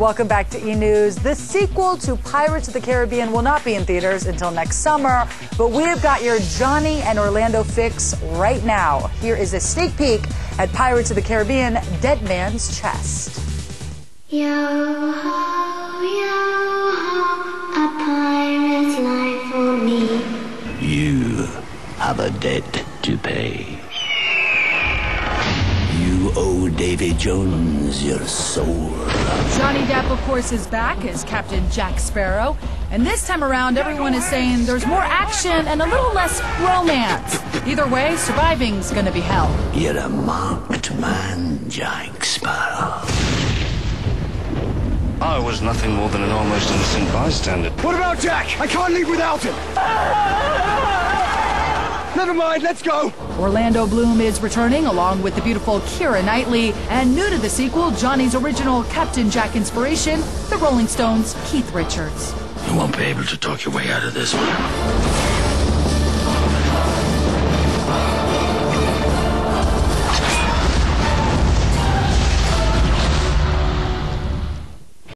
Welcome back to E! News. The sequel to Pirates of the Caribbean will not be in theaters until next summer, but we have got your Johnny and Orlando fix right now. Here is a sneak peek at Pirates of the Caribbean Dead Man's Chest. Yo ho, yo ho, a pirate's life for me. You have a debt to pay. You owe Davy Jones your soul. Johnny Depp, of course, is back as Captain Jack Sparrow. And this time around, everyone is saying there's more action and a little less romance. Either way, surviving's gonna be hell. You're a marked man, Jack Sparrow. I was nothing more than an almost innocent bystander. What about Jack? I can't leave without him. Never mind, let's go. Orlando Bloom is returning along with the beautiful Keira Knightley. And new to the sequel, Johnny's original Captain Jack inspiration, the Rolling Stones' Keith Richards. You won't be able to talk your way out of this one.